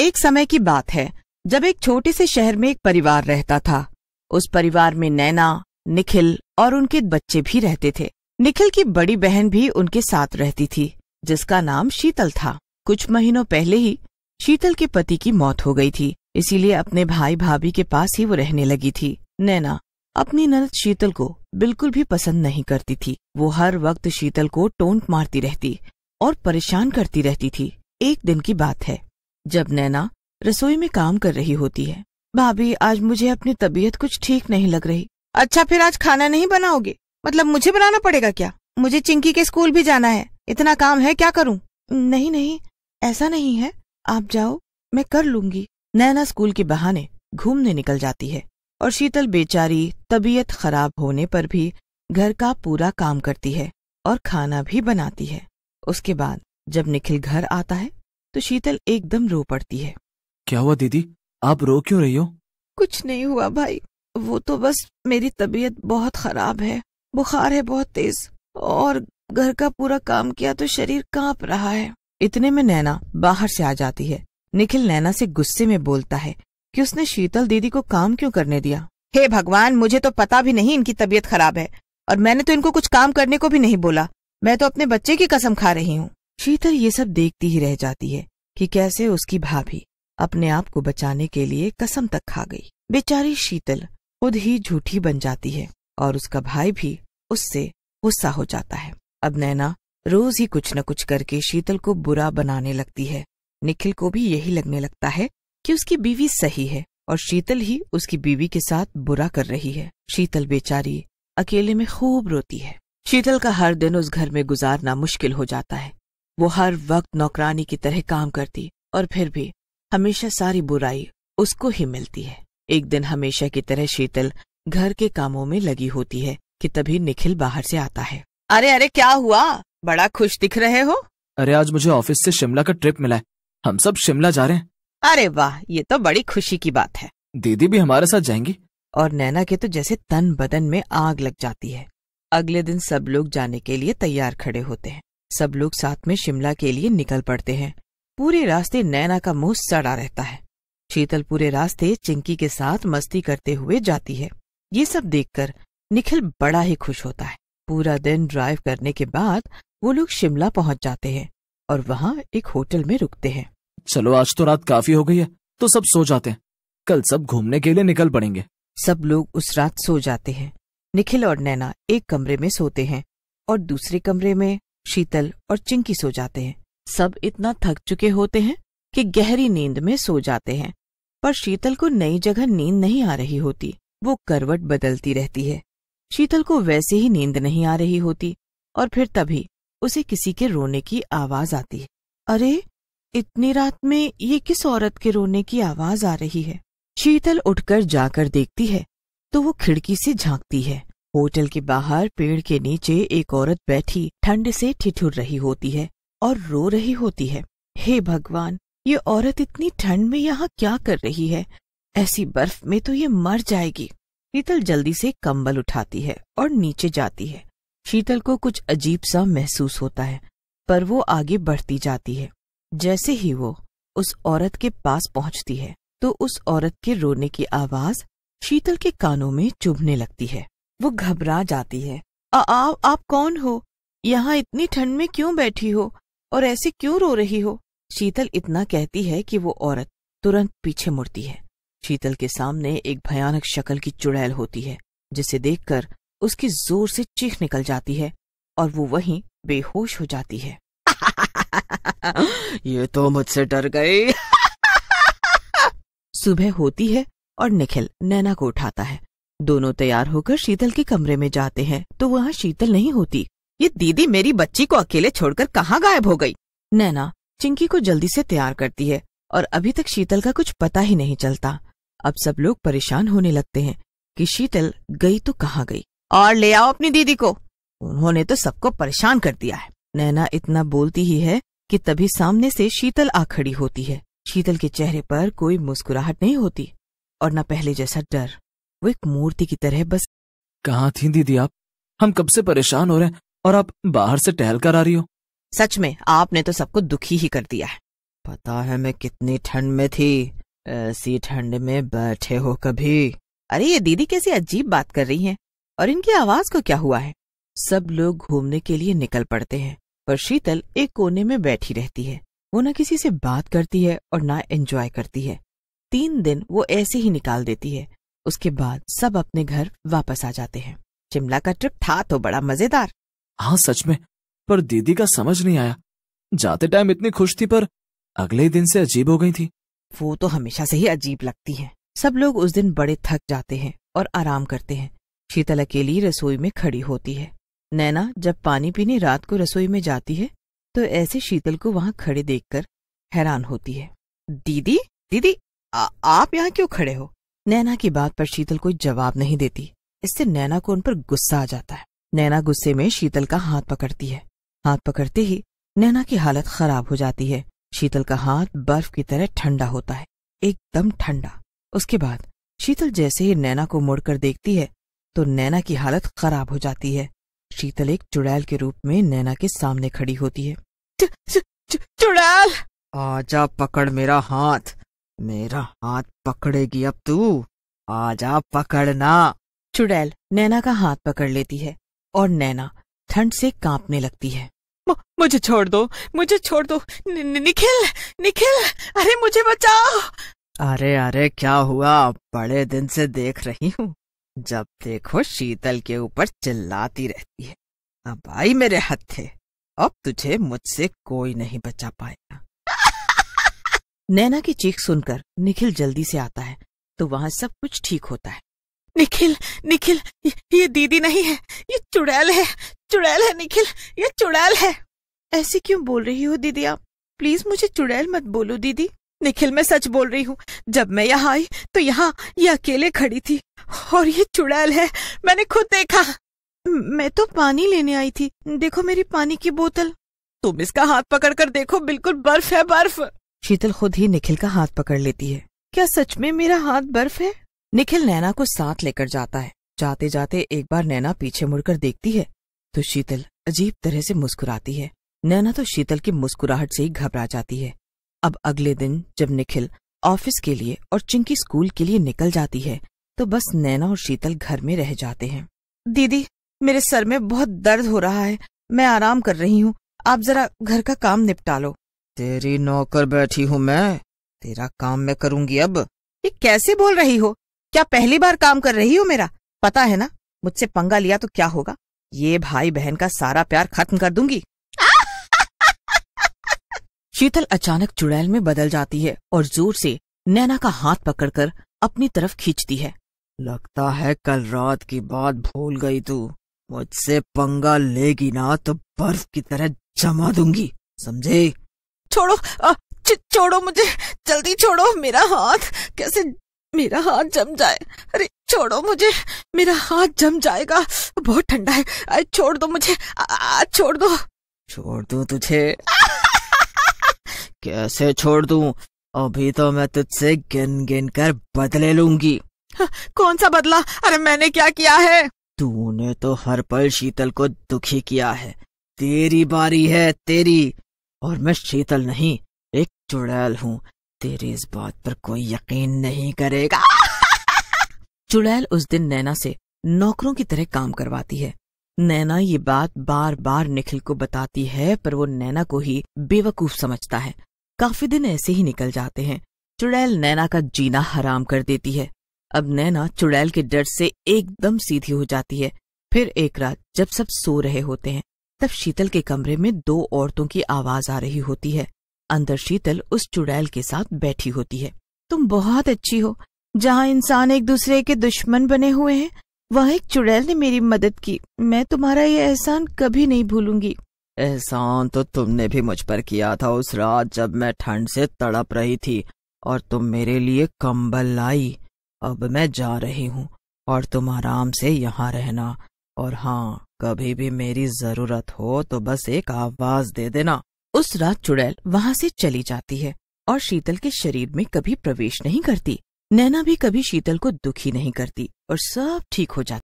एक समय की बात है, जब एक छोटे से शहर में एक परिवार रहता था। उस परिवार में नैना, निखिल और उनके बच्चे भी रहते थे। निखिल की बड़ी बहन भी उनके साथ रहती थी, जिसका नाम शीतल था। कुछ महीनों पहले ही शीतल के पति की मौत हो गई थी, इसीलिए अपने भाई भाभी के पास ही वो रहने लगी थी। नैना अपनी ननद शीतल को बिल्कुल भी पसंद नहीं करती थी। वो हर वक्त शीतल को टोंट मारती रहती और परेशान करती रहती थी। एक दिन की बात है। जब नैना रसोई में काम कर रही होती है। भाभी, आज मुझे अपनी तबीयत कुछ ठीक नहीं लग रही। अच्छा फिर आज खाना नहीं बनाओगे? मतलब मुझे बनाना पड़ेगा क्या? मुझे चिंकी के स्कूल भी जाना है। इतना काम है, क्या करूँ? नहीं नहीं, ऐसा नहीं है। आप जाओ, मैं कर लूँगी। नैना स्कूल के बहाने घूमने निकल जाती है और शीतल बेचारी तबीयत खराब होने पर भी घर का पूरा काम करती है और खाना भी बनाती है। उसके बाद जब निखिल घर आता है तो शीतल एकदम रो पड़ती है। क्या हुआ दीदी? आप रो क्यों रही हो? कुछ नहीं हुआ भाई। वो तो बस मेरी तबीयत बहुत खराब है। बुखार है बहुत तेज। और घर का पूरा काम किया तो शरीर काँप रहा है। इतने में नैना बाहर से आ जाती है। निखिल नैना से गुस्से में बोलता है कि उसने शीतल दीदी को काम क्यों करने दिया? हे भगवान मुझे तो पता भी नहीं इनकी तबीयत खराब है। और मैंने तो इनको कुछ काम करने को भी नहीं बोला। मैं तो अपने बच्चे की कसम खा रही हूँ। शीतल ये सब देखती ही रह जाती है कि कैसे उसकी भाभी अपने आप को बचाने के लिए कसम तक खा गई। बेचारी शीतल खुद ही झूठी बन जाती है और उसका भाई भी उससे गुस्सा हो जाता है। अब नैना रोज ही कुछ न कुछ करके शीतल को बुरा बनाने लगती है। निखिल को भी यही लगने लगता है कि उसकी बीवी सही है और शीतल ही उसकी बीवी के साथ बुरा कर रही है। शीतल बेचारी अकेले में खूब रोती है। शीतल का हर दिन उस घर में गुजारना मुश्किल हो जाता है। वो हर वक्त नौकरानी की तरह काम करती और फिर भी हमेशा सारी बुराई उसको ही मिलती है। एक दिन हमेशा की तरह शीतल घर के कामों में लगी होती है कि तभी निखिल बाहर से आता है। अरे अरे क्या हुआ? बड़ा खुश दिख रहे हो? अरे आज मुझे ऑफ़िस से शिमला का ट्रिप मिला है। हम सब शिमला जा रहे हैं। अरे वाह ये तो बड़ी खुशी की बात है। दीदी भी हमारे साथ जाएँगी। और नैना के तो जैसे तन बदन में आग लग जाती है। अगले दिन सब लोग जाने के लिए तैयार खड़े होते हैं। सब लोग साथ में शिमला के लिए निकल पड़ते हैं। पूरे रास्ते नैना का मुँह सड़ा रहता है। शीतल पूरे रास्ते चिंकी के साथ मस्ती करते हुए जाती है। ये सब देखकर निखिल बड़ा ही खुश होता है। पूरा दिन ड्राइव करने के बाद वो लोग शिमला पहुँच जाते हैं और वहाँ एक होटल में रुकते हैं। चलो आज तो रात काफ़ी हो गई है तो सब सो जाते हैं। कल सब घूमने के लिए निकल पड़ेंगे। सब लोग उस रात सो जाते हैं। निखिल और नैना एक कमरे में सोते हैं और दूसरे कमरे में शीतल और चिंकी सो जाते हैं। सब इतना थक चुके होते हैं कि गहरी नींद में सो जाते हैं, पर शीतल को नई जगह नींद नहीं आ रही होती। वो करवट बदलती रहती है। शीतल को वैसे ही नींद नहीं आ रही होती और फिर तभी उसे किसी के रोने की आवाज़ आती है। अरे, इतनी रात में ये किस औरत के रोने की आवाज़ आ रही है? शीतल उठकर जाकर देखती है तो वो खिड़की से झांकती है। होटल के बाहर पेड़ के नीचे एक औरत बैठी ठंड से ठिठुर रही होती है और रो रही होती है। हे भगवान, ये औरत इतनी ठंड में यहाँ क्या कर रही है? ऐसी बर्फ़ में तो ये मर जाएगी। शीतल जल्दी से कंबल उठाती है और नीचे जाती है। शीतल को कुछ अजीब सा महसूस होता है, पर वो आगे बढ़ती जाती है। जैसे ही वो उस औरत के पास पहुँचती है तो उस औरत के रोने की आवाज़ शीतल के कानों में चुभने लगती है। वो घबरा जाती है। आ, आ, आप कौन हो? यहाँ इतनी ठंड में क्यों बैठी हो? और ऐसे क्यों रो रही हो? शीतल इतना कहती है कि वो औरत तुरंत पीछे मुड़ती है। शीतल के सामने एक भयानक शक्ल की चुड़ैल होती है जिसे देखकर उसकी ज़ोर से चीख निकल जाती है और वो वहीं बेहोश हो जाती है। ये तो मुझसे डर गई। सुबह होती है और निखिल नैना को उठाता है। दोनों तैयार होकर शीतल के कमरे में जाते हैं तो वहाँ शीतल नहीं होती। ये दीदी मेरी बच्ची को अकेले छोड़कर कहाँ गायब हो गई? नैना, चिंकी को जल्दी से तैयार करती है, और अभी तक शीतल का कुछ पता ही नहीं चलता। अब सब लोग परेशान होने लगते हैं कि शीतल गई तो कहाँ गई? और ले आओ अपनी दीदी को। उन्होंने तो सबको परेशान कर दिया है। नैना इतना बोलती ही है कि तभी सामने से शीतल आ खड़ी होती है। शीतल के चेहरे पर कोई मुस्कुराहट नहीं होती, और न पहले जैसा डर। वो एक मूर्ति की तरह बस। कहाँ थी दीदी आप? हम कब से परेशान हो रहे हैं और आप बाहर से टहल कर आ रही हो? सच में आपने तो सबको दुखी ही कर दिया है। पता है मैं कितनी ठंड में थी ऐसी ठंड में बैठे हो कभी। अरे ये दीदी कैसी अजीब बात कर रही हैं और इनकी आवाज़ को क्या हुआ है? सब लोग घूमने के लिए निकल पड़ते हैं पर शीतल एक कोने में बैठी रहती है। वो न किसी से बात करती है और ना एंजॉय करती है। तीन दिन वो ऐसे ही निकाल देती है। उसके बाद सब अपने घर वापस आ जाते हैं। शिमला का ट्रिप था तो बड़ा मज़ेदार। हाँ सच में पर दीदी का समझ नहीं आया। जाते टाइम इतनी खुश थी पर अगले दिन से अजीब हो गई थी। वो तो हमेशा से ही अजीब लगती है। सब लोग उस दिन बड़े थक जाते हैं और आराम करते हैं। शीतल अकेली रसोई में खड़ी होती है। नैना जब पानी पीने रात को रसोई में जाती है तो ऐसे शीतल को वहाँ खड़े देखकर हैरान होती है। दीदी दीदी आ, आप यहाँ क्यों खड़े हो? नैना की बात पर शीतल कोई जवाब नहीं देती। इससे नैना को उन पर गुस्सा आ जाता है। नैना गुस्से में शीतल का हाथ पकड़ती है। हाथ पकड़ते ही नैना की हालत खराब हो जाती है। शीतल का हाथ बर्फ़ की तरह ठंडा होता है। एकदम ठंडा। उसके बाद शीतल जैसे ही नैना को मुड़कर देखती है तो नैना की हालत खराब हो जाती है। शीतल एक चुड़ैल के रूप में नैना के सामने खड़ी होती है। चुड़ैल! आजा, पकड़ मेरा हाथ। मेरा हाथ पकड़ेगी अब तू। आजा पकड़ना। चुड़ैल नैना का हाथ पकड़ लेती है और नैना ठंड से कांपने लगती है। मुझे छोड़ दो मुझे छोड़ दो। निखिल निखिल अरे मुझे बचाओ। अरे अरे क्या हुआ? बड़े दिन से देख रही हूँ। जब देखो शीतल के ऊपर चिल्लाती रहती है। अब आई मेरे हत्थे। अब तुझे मुझसे कोई नहीं बचा पाएगा। नैना की चीख सुनकर निखिल जल्दी से आता है तो वहाँ सब कुछ ठीक होता है। निखिल निखिल, ये दीदी नहीं है, ये चुड़ैल है चुड़ैल है निखिल, ये चुड़ैल है। ऐसे क्यों बोल रही हो दीदी आप? प्लीज़ मुझे चुड़ैल मत बोलो दीदी। निखिल, मैं सच बोल रही हूँ, जब मैं यहाँ आई तो यहाँ ये अकेले खड़ी थी, और ये चुड़ैल है, मैंने खुद देखा। मैं तो पानी लेने आई थी, देखो मेरी पानी की बोतल। तुम इसका हाथ पकड़ कर देखो, बिल्कुल बर्फ़ है, बर्फ़। शीतल खुद ही निखिल का हाथ पकड़ लेती है। क्या सच में मेरा हाथ बर्फ़ है? निखिल नैना को साथ लेकर जाता है। जाते जाते एक बार नैना पीछे मुड़कर देखती है तो शीतल अजीब तरह से मुस्कुराती है। नैना तो शीतल की मुस्कुराहट से ही घबरा जाती है। अब अगले दिन जब निखिल ऑफ़िस के लिए और चिंकी स्कूल के लिए निकल जाती है तो बस नैना और शीतल घर में रह जाते हैं। दीदी, मेरे सर में बहुत दर्द हो रहा है। मैं आराम कर रही हूँ। आप जरा घर का काम निपटा लो। तेरी नौकर बैठी हूँ मैं। तेरा काम मैं करूँगी अब। ये कैसे बोल रही हो? क्या पहली बार काम कर रही हो मेरा? पता है ना? मुझसे पंगा लिया तो क्या होगा? ये भाई बहन का सारा प्यार खत्म कर दूँगी। शीतल अचानक चुड़ैल में बदल जाती है और ज़ोर से नैना का हाथ पकड़कर अपनी तरफ़ खींचती है। लगता है कल रात की बात भूल गई तू। मुझसे पंगा लेगी ना तो बर्फ़ की तरह जमा दूँगी। समझे? छोड़ो आ, छोड़ो मुझे जल्दी छोड़ो मेरा हाथ कैसे मेरा हाथ जम जाए। अरे छोड़ो मुझे मेरा हाथ जम जाएगा बहुत ठंडा है अरे छोड़ दो मुझे आ, छोड़ दो। छोड़ दू तुझे? कैसे छोड़ दूँ? अभी तो मैं तुझसे गिन गिन कर बदले लूँगी। कौन सा बदला? अरे मैंने क्या किया है? तूने तो हर पल शीतल को दुखी किया है। तेरी बारी है तेरी। और मैं शीतल नहीं, एक चुड़ैल हूँ। तेरी इस बात पर कोई यकीन नहीं करेगा। चुड़ैल उस दिन नैना से नौकरों की तरह काम करवाती है। नैना ये बात बार बार निखिल को बताती है, पर वो नैना को ही बेवकूफ़ समझता है। काफ़ी दिन ऐसे ही निकल जाते हैं। चुड़ैल नैना का जीना हराम कर देती है। अब नैना चुड़ैल के डर से एकदम सीधी हो जाती है। फिर एक रात जब सब सो रहे होते हैं तब शीतल के कमरे में दो औरतों की आवाज़ आ रही होती है। अंदर शीतल उस चुड़ैल के साथ बैठी होती है। तुम बहुत अच्छी हो, जहाँ इंसान एक दूसरे के दुश्मन बने हुए हैं, वहाँ एक चुड़ैल ने मेरी मदद की। मैं तुम्हारा ये एहसान कभी नहीं भूलूँगी। एहसान तो तुमने भी मुझ पर किया था उस रात जब मैं ठंड से तड़प रही थी, और तुम मेरे लिए कंबल लाई। अब मैं जा रही हूँ, और तुम आराम से यहाँ रहना। और हाँ कभी भी मेरी ज़रूरत हो तो बस एक आवाज़ दे देना। उस रात चुड़ैल वहाँ से चली जाती है और शीतल के शरीर में कभी प्रवेश नहीं करती। नैना भी कभी शीतल को दुखी नहीं करती और सब ठीक हो जाता।